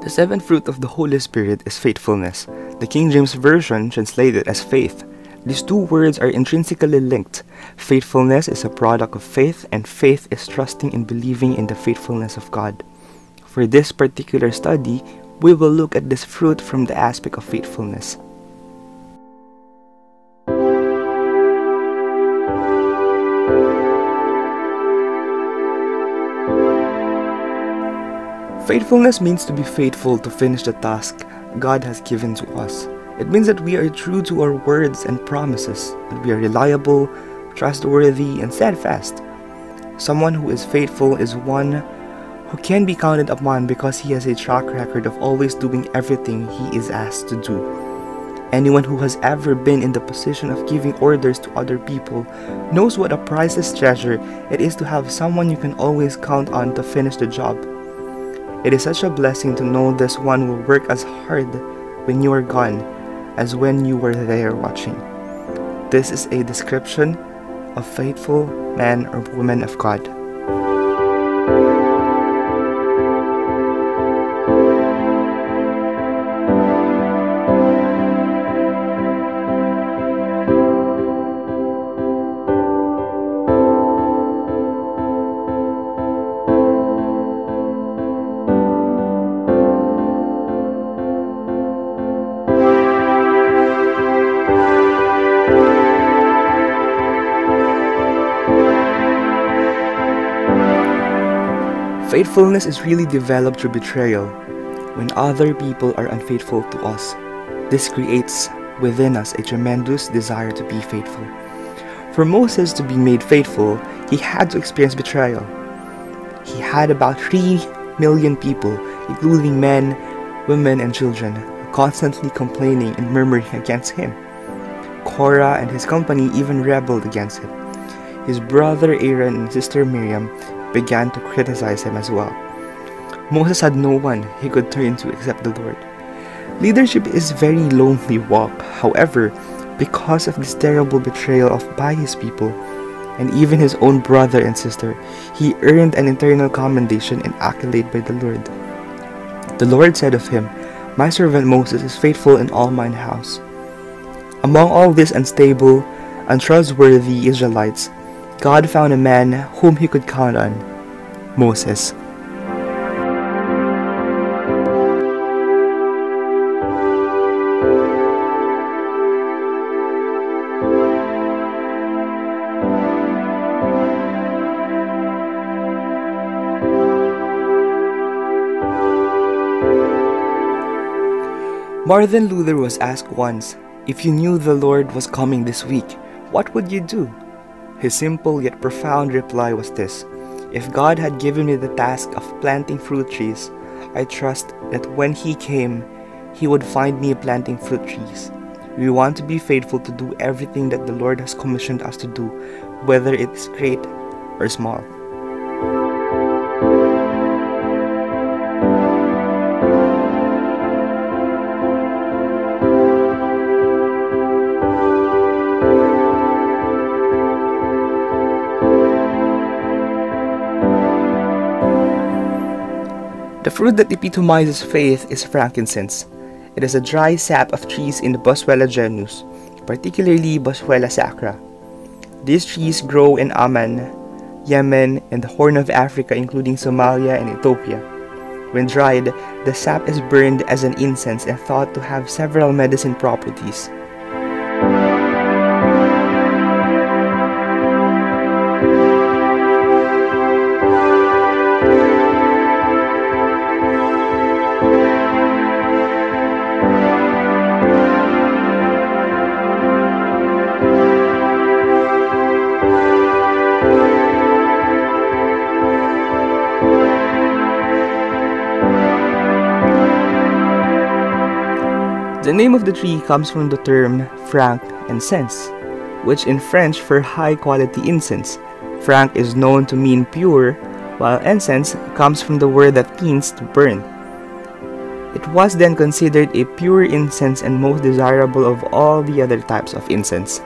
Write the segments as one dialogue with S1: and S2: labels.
S1: The seventh fruit of the Holy Spirit is faithfulness. The King James Version translated as faith. These two words are intrinsically linked. Faithfulness is a product of faith, and faith is trusting and believing in the faithfulness of God. For this particular study, we will look at this fruit from the aspect of faithfulness. Faithfulness means to be faithful to finish the task God has given to us. It means that we are true to our words and promises, that we are reliable, trustworthy, and steadfast. Someone who is faithful is one who can be counted upon because he has a track record of always doing everything he is asked to do. Anyone who has ever been in the position of giving orders to other people knows what a priceless treasure it is to have someone you can always count on to finish the job. It is such a blessing to know this one will work as hard when you are gone as when you were there watching. This is a description of faithful man or woman of God. Faithfulness is really developed through betrayal when other people are unfaithful to us. This creates within us a tremendous desire to be faithful. For Moses to be made faithful, he had to experience betrayal. He had about 3 million people, including men, women, and children, constantly complaining and murmuring against him. Korah and his company even rebelled against him. His brother Aaron and sister Miriam began to criticize him as well. Moses had no one he could turn to except the Lord. Leadership is very lonely walk. However, because of this terrible betrayal of by his people and even his own brother and sister, he earned an eternal commendation and accolade by the Lord. The Lord said of him, My servant Moses is faithful in all mine house. Among all these unstable, untrustworthy Israelites, God found a man whom he could count on Moses. Martin Luther was asked once, If you knew the Lord was coming this week, what would you do? His simple yet profound reply was this If God had given me the task of planting fruit trees, I trust that when He came, He would find me planting fruit trees. We want to be faithful to do everything that the Lord has commissioned us to do, whether it's great or small. The fruit that epitomizes faith is frankincense. It is a dry sap of trees in the Boswellia genus, particularly Boswellia sacra. These trees grow in Oman, Yemen, and the Horn of Africa, including Somalia and Ethiopia. When dried, the sap is burned as an incense and thought to have several medicine properties. The name of the tree comes from the term franc and which in French for high quality incense. Franc is known to mean pure, while incense comes from the word that means to burn. It was then considered a pure incense and most desirable of all the other types of incense.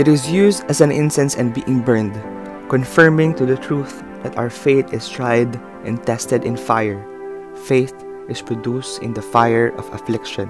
S1: It is used as an incense and being burned, confirming to the truth that our faith is tried and tested in fire. Faith is produced in the fire of affliction.